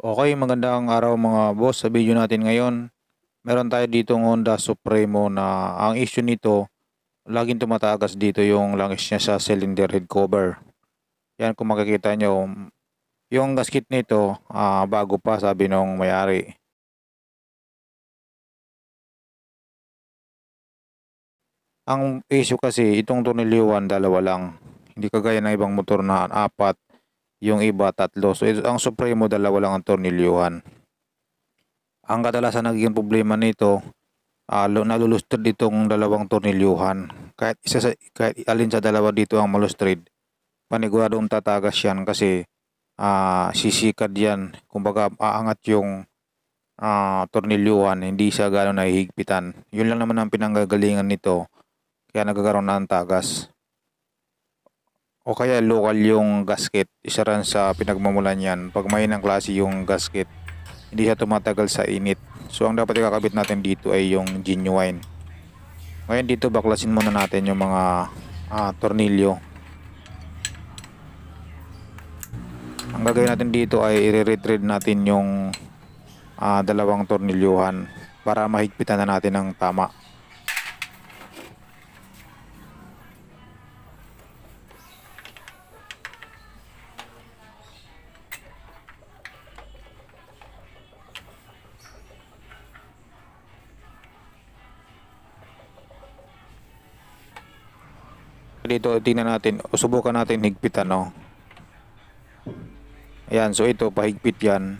Okay, magandang araw mga boss. Sa video natin ngayon, meron tayo ditong Honda Supremo na ang issue nito, laging tumatagas dito yung langis niya sa cylinder head cover. Yan kung makikita nyo, yung gasket nito, ah, bago pa sabi nung may-ari. Ang issue kasi, itong tornilyuan, dalawa lang. Hindi kagaya ng ibang motor na apat, yung iba tatlo. So ang Supremo dalawa lang ang tornilyuhan. Ang kadalasan nagiging problema nito, uh, nalulustred itong dalawang tornilyuhan. Kahit isa sa, kahit alin sa dalawa dito ang malustred, paniguradong tatagas yan kasi uh, sisikad yan. Kumbaga aangat yung uh, tornilyuhan, hindi siya gano'ng nahihigpitan. Yun lang naman ang pinanggagalingan nito, kaya nagkakaroon na ng tagas o kaya local yung gasket isa rin sa pinagmumulan yan. Pag may ng klase yung gasket hindi siya tumatagal sa init. So ang dapat ikakabit natin dito ay yung genuine. Ngayon dito baklasin muna natin yung mga uh, tornilyo. Ang gagawin natin dito ay i-retread natin yung uh, dalawang tornilyuhan para mahigpitan na natin ng tama dito tingnan natin subukan natin higpitan no? Ayan so ito pahigpit yan.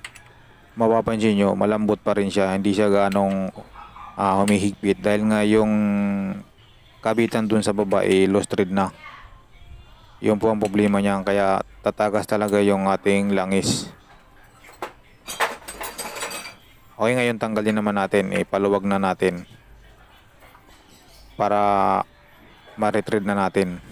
Mapapansin nyo malambot pa rin siya. Hindi siya ganong uh, humihigpit. Dahil nga yung kabitan dun sa baba eh lost thread na. Yun po ang problema niya. Kaya tatagas talaga yung ating langis. Okay ngayon tanggalin naman natin. Eh paluwag na natin. Para ma-retrieve na natin.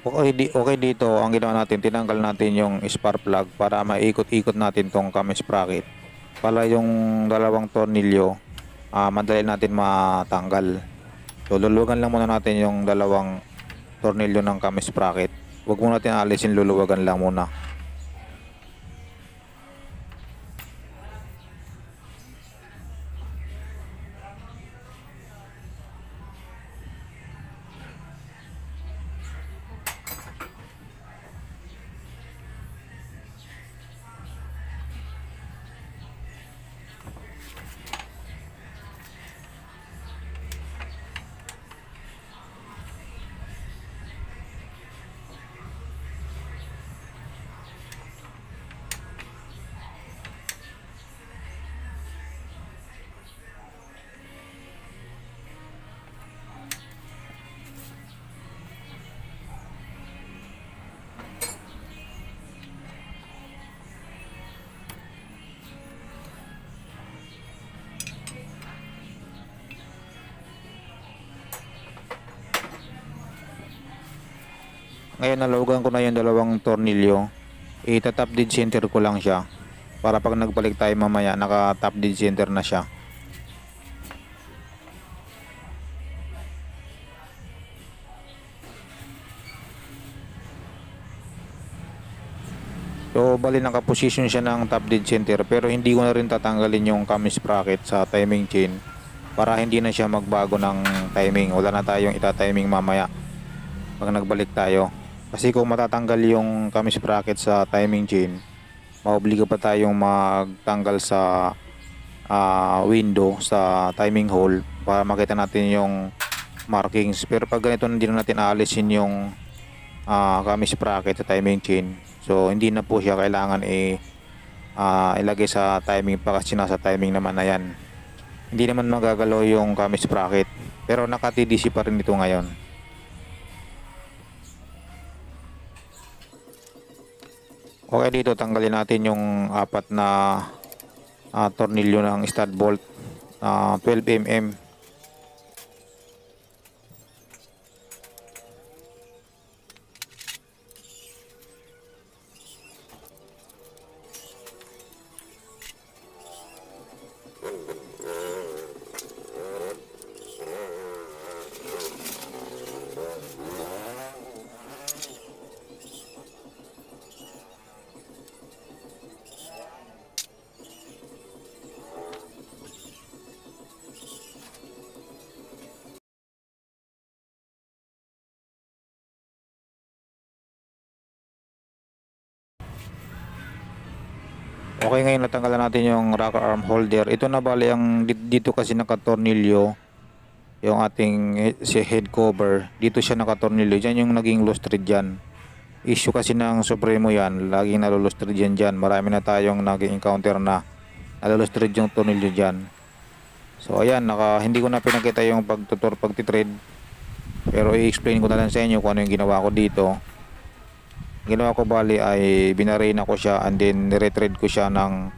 Okay, di, okay dito, ang ginawa natin, tinanggal natin yung spark plug para maikot-ikot natin tong cam sprocket. Para yung dalawang tornilyo, uh, madali natin matanggal. So, luluwagan lang muna natin yung dalawang tornilyo ng cam sprocket. Huwag muna natin alisin, luluwagan lang muna. Ngayon nalugan ko na yung dalawang tornilyo. Ita-top dead center ko lang siya. Para pag nagbalik tayo mamaya, naka-top dead center na siya. So, bali nakaposition siya ng top dead center pero hindi ko na rin tatanggalin yung cam sprocket sa timing chain para hindi na siya magbago ng timing. Wala na tayong ita-timing mamaya pag nagbalik tayo. Kasi kung matatanggal yung cam sprocket sa timing chain, maobliga pa tayong magtanggal sa ah, window sa timing hole para makita natin yung markings. Pero pag ganito hindi na natin aalisin yung uh, cam sprocket sa timing chain, So hindi na po siya kailangan i uh, ilagay sa timing pa kasi nasa timing naman na yan. Hindi naman magagalaw yung cam sprocket. Pero naka TDC pa rin ito ngayon. Okay dito tanggalin natin yung apat na uh, tornilyo ng stud bolt uh, 12 mm Okay, ngayon natanggalan natin yung rocker arm holder. Ito na bali ang dito kasi nakatornilyo yung ating si head cover. Dito siya nakatornilyo. Diyan yung naging loose thread dyan. Issue kasi ng Supremo yan. Laging nalulose thread yan dyan. Marami na tayong naging encounter na nalulose thread yung tornilyo dyan. So ayan, naka, hindi ko na pinakita yung pagtutor, pagtitrade. Pero i-explain ko na lang sa inyo kung ano yung ginawa ko dito ginawa ko bali ay binarena ko siya and then niretrade ko siya ng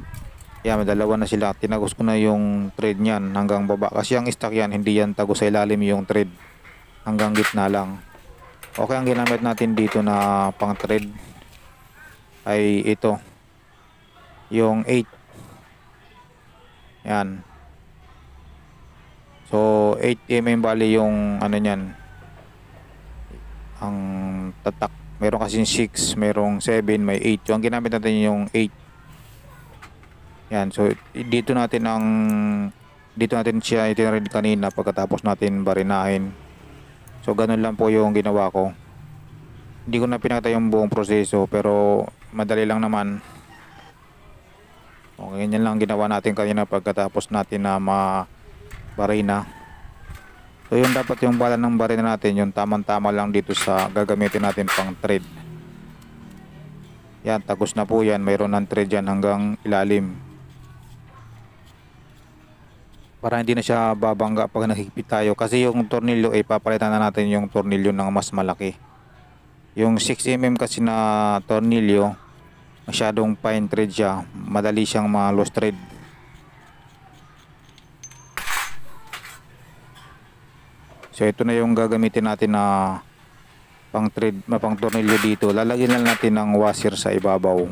yan dalawa na sila. Tinagos ko na yung thread niyan hanggang baba. Kasi ang stock yan hindi yan tagos sa ilalim yung thread. Hanggang gitna lang. Okay ang ginamit natin dito na pang thread ay ito. Yung 8 yan. So 8mm bali yung ano niyan. Ang tatak Meron kasi 6, merong 7, may 8. So, ang ginamit natin yung 8. Yan. So, dito natin ang dito natin siya itinread kanina pagkatapos natin barinahin. So, ganun lang po yung ginawa ko. Hindi ko na pinakita yung buong proseso pero madali lang naman. Okay, ganyan lang ginawa natin kanina pagkatapos natin na ma-barina. So yun dapat yung bala ng baril natin, yung tamang-tama lang dito sa gagamitin natin pang thread. Yan, tagos na po yan. Mayroon ng thread yan hanggang ilalim. Para hindi na siya babangga pag nakikipit tayo. Kasi yung tornilyo ay papalitan na natin yung tornilyo ng mas malaki. Yung 6mm kasi na tornilyo, masyadong fine thread siya. Madali siyang ma-loose thread. So ito na yung gagamitin natin na pang thread, pang tornilyo dito. Lalagyan lang natin ng washer sa ibabaw.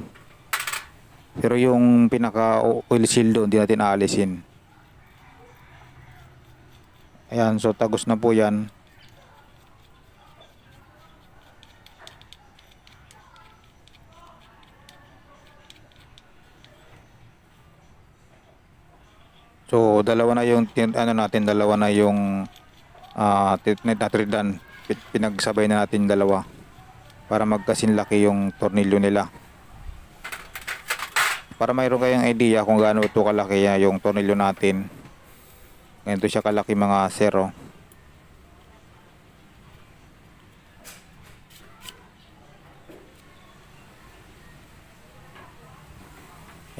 Pero yung pinaka oil seal doon, hindi natin aalisin. Ayan, so tagos na po yan. So dalawa na yung ano natin, dalawa na yung uh, natridan pinagsabay na natin dalawa para magkasinlaki yung tornilyo nila. Para mayroon kayong idea kung gaano ito kalaki yung tornilyo natin. Ganito siya kalaki mga zero.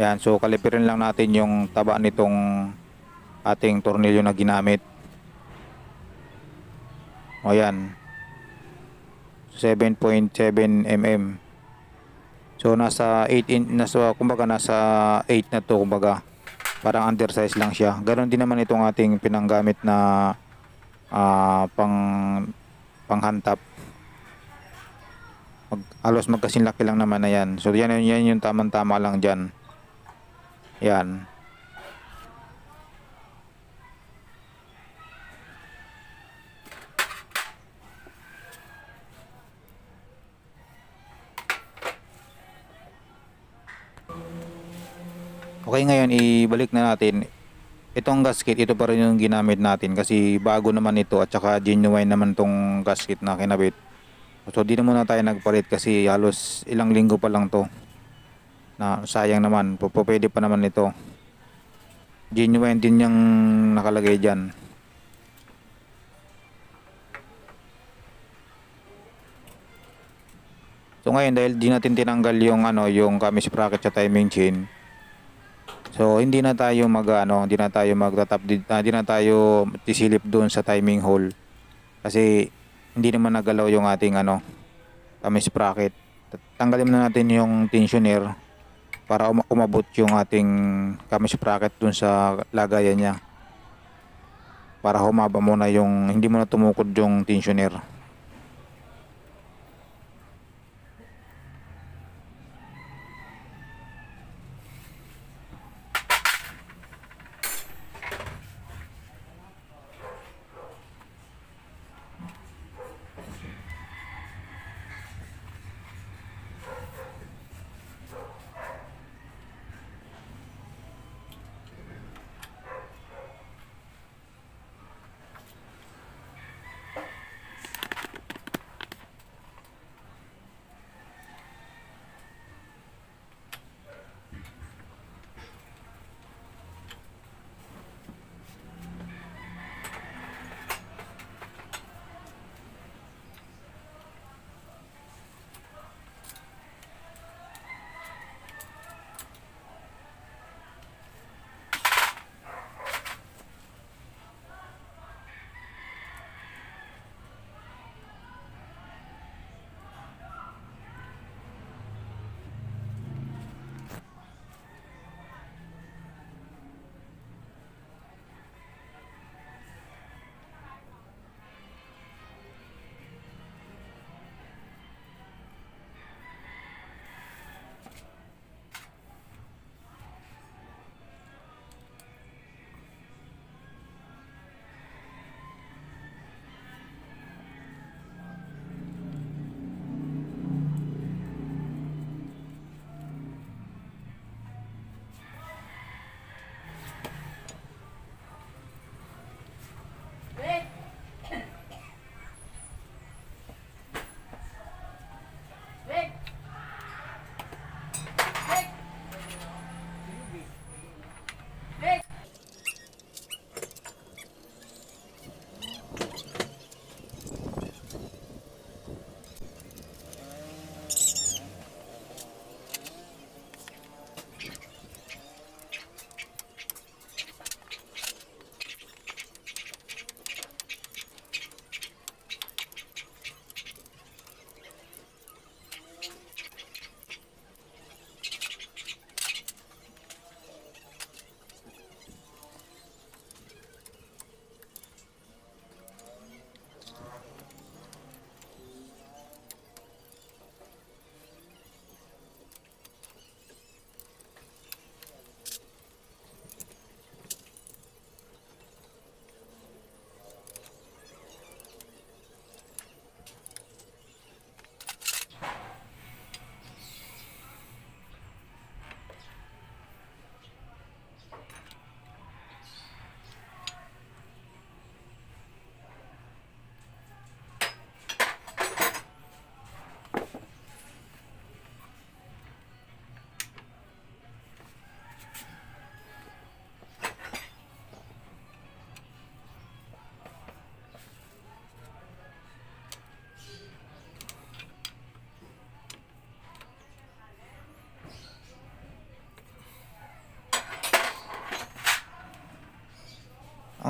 Yan so kalipirin lang natin yung taba nitong ating tornilyo na ginamit o yan. 7.7 mm. So nasa 8 in nasa kumbaga nasa 8 na to kumbaga. Parang undersize lang siya. Ganon din naman itong ating pinanggamit na uh, pang panghantap. Mag, alos magkasinlaki lang naman na yan. So yan, yan yung tamang-tama lang dyan. Yan. Okay, ngayon ibalik na natin. Itong gasket, ito pa rin yung ginamit natin kasi bago naman ito at saka genuine naman tong gasket na kinabit. So di na muna tayo nagpalit kasi halos ilang linggo pa lang to. Na sayang naman, pwede pa naman ito. Genuine din yung nakalagay dyan. So ngayon dahil di natin tinanggal yung ano yung camis bracket sa timing chain. So hindi na tayo mag ano, hindi na tayo magtatap ah, hindi na tayo tisilip doon sa timing hole. Kasi hindi naman nagalaw yung ating ano camis bracket. Tanggalin na natin yung tensioner para uma- umabot yung ating camis bracket doon sa lagayan niya. Para humaba muna yung hindi mo na tumukod yung tensioner.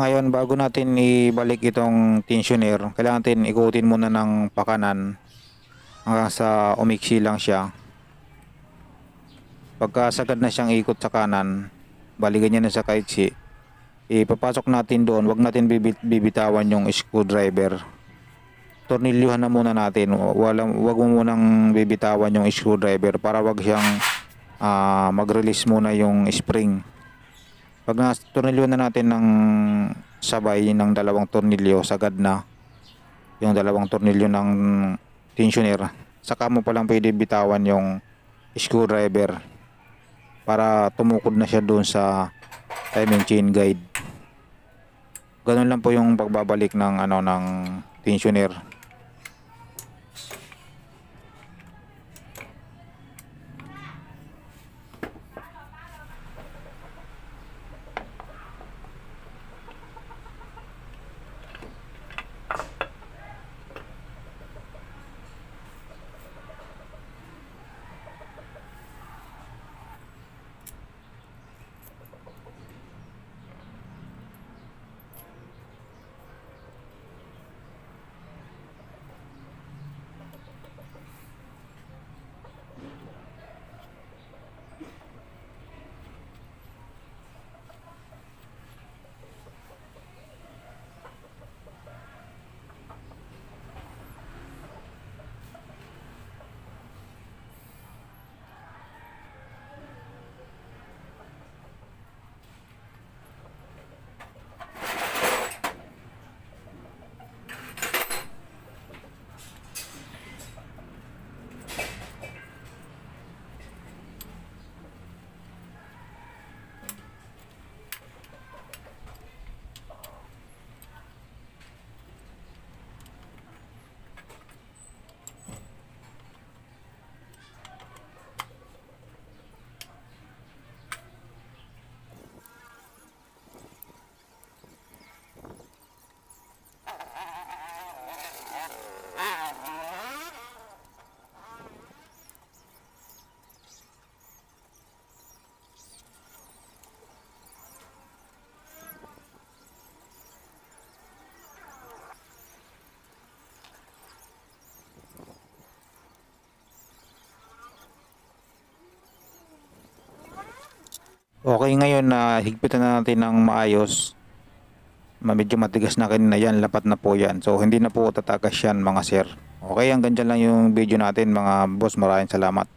Ngayon, bago natin ibalik itong tensioner, kailangan natin ikutin muna ng pakanan hanggang sa umiksi lang siya. Pagka sagad na siyang ikot sa kanan, balikan niya na sa kaitsi, ipapasok natin doon, wag natin bibit, bibitawan yung screwdriver. Tornilyuhan na muna natin, wala, wag mo munang bibitawan yung screwdriver para wag siyang ah, mag-release muna yung spring. Pag na-tornilyo na natin ng sabay ng dalawang tornilyo, sagad na yung dalawang tornilyo ng tensioner, saka mo palang pwede bitawan yung screwdriver. para tumukod na siya doon sa timing chain guide. Ganun lang po yung pagbabalik ng ano ng tensioner. Okay, ngayon na higpitan na natin ng maayos. Ma- Medyo matigas na kanina yan, lapat na po yan. So hindi na po tatagas yan mga sir. Okay, hanggang dyan lang yung video natin mga boss. Maraming salamat.